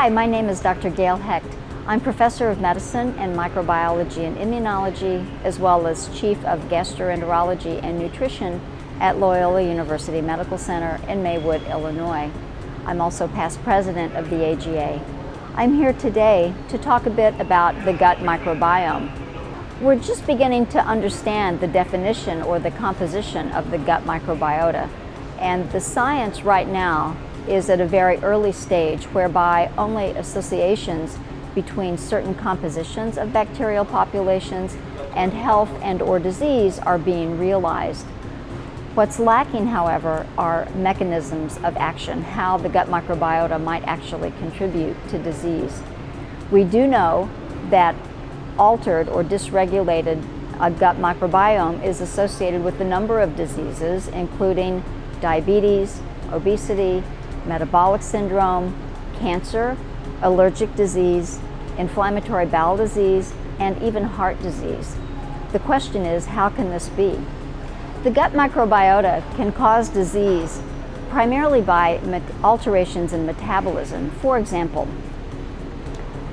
Hi, my name is Dr. Gail Hecht. I'm professor of medicine and microbiology and immunology, as well as chief of gastroenterology and nutrition at Loyola University Medical Center in Maywood, Illinois. I'm also past president of the AGA. I'm here today to talk a bit about the gut microbiome. We're just beginning to understand the definition or the composition of the gut microbiota, and the science right now is at a very early stage whereby only associations between certain compositions of bacterial populations and health and or disease are being realized. What's lacking, however, are mechanisms of action, how the gut microbiota might actually contribute to disease. We do know that altered or dysregulated a gut microbiome is associated with a number of diseases, including diabetes, obesity, metabolic syndrome, cancer, allergic disease, inflammatory bowel disease, and even heart disease. The question is, how can this be? The gut microbiota can cause disease primarily by alterations in metabolism. For example,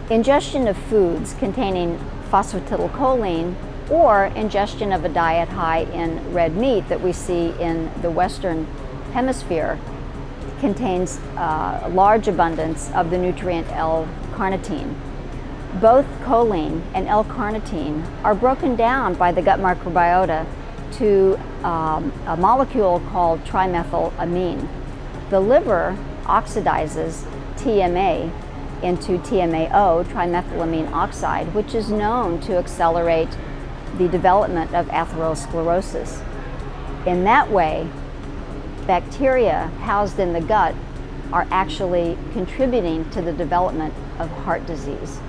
ingestion of foods containing phosphatidylcholine or ingestion of a diet high in red meat that we see in the Western Hemisphere contains uh, a large abundance of the nutrient L-carnitine. Both choline and L-carnitine are broken down by the gut microbiota to um, a molecule called trimethylamine. The liver oxidizes TMA into TMAO, trimethylamine oxide, which is known to accelerate the development of atherosclerosis. In that way, bacteria housed in the gut are actually contributing to the development of heart disease.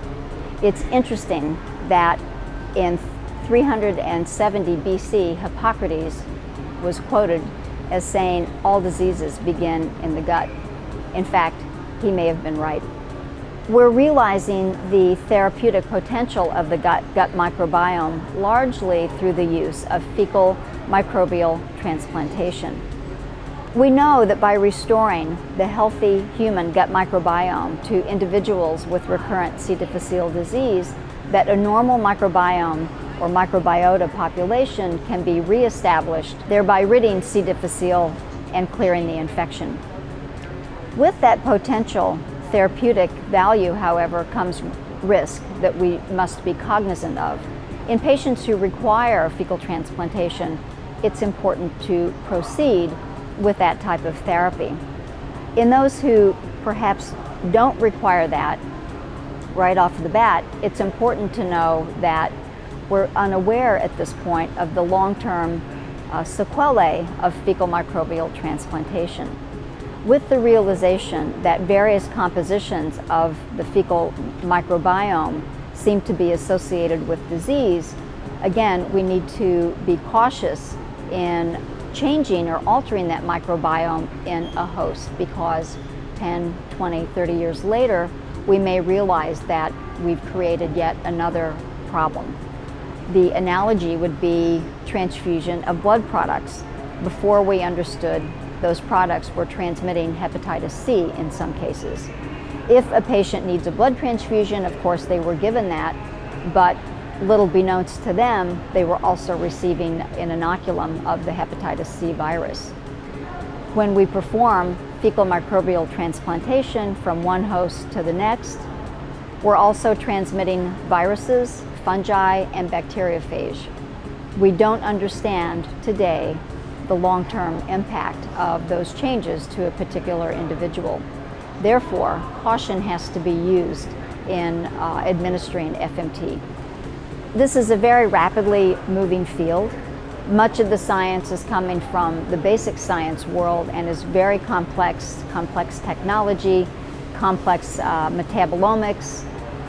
It's interesting that in 370 BC, Hippocrates was quoted as saying all diseases begin in the gut. In fact, he may have been right. We're realizing the therapeutic potential of the gut, gut microbiome largely through the use of fecal microbial transplantation. We know that by restoring the healthy human gut microbiome to individuals with recurrent C. difficile disease, that a normal microbiome or microbiota population can be reestablished, thereby ridding C. difficile and clearing the infection. With that potential therapeutic value, however, comes risk that we must be cognizant of. In patients who require fecal transplantation, it's important to proceed with that type of therapy. In those who perhaps don't require that right off the bat, it's important to know that we're unaware at this point of the long-term uh, sequelae of fecal microbial transplantation. With the realization that various compositions of the fecal microbiome seem to be associated with disease, again, we need to be cautious in changing or altering that microbiome in a host because 10, 20, 30 years later, we may realize that we've created yet another problem. The analogy would be transfusion of blood products. Before we understood those products were transmitting hepatitis C in some cases. If a patient needs a blood transfusion, of course they were given that, but little beknownst to them, they were also receiving an inoculum of the hepatitis C virus. When we perform fecal microbial transplantation from one host to the next, we're also transmitting viruses, fungi, and bacteriophage. We don't understand today the long-term impact of those changes to a particular individual. Therefore, caution has to be used in uh, administering FMT. This is a very rapidly moving field. Much of the science is coming from the basic science world and is very complex, complex technology, complex uh, metabolomics.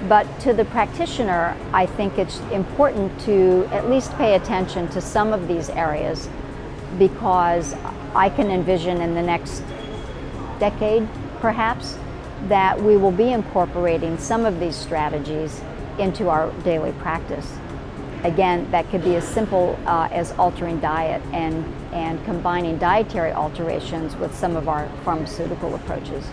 But to the practitioner, I think it's important to at least pay attention to some of these areas because I can envision in the next decade, perhaps, that we will be incorporating some of these strategies into our daily practice. Again, that could be as simple uh, as altering diet and, and combining dietary alterations with some of our pharmaceutical approaches.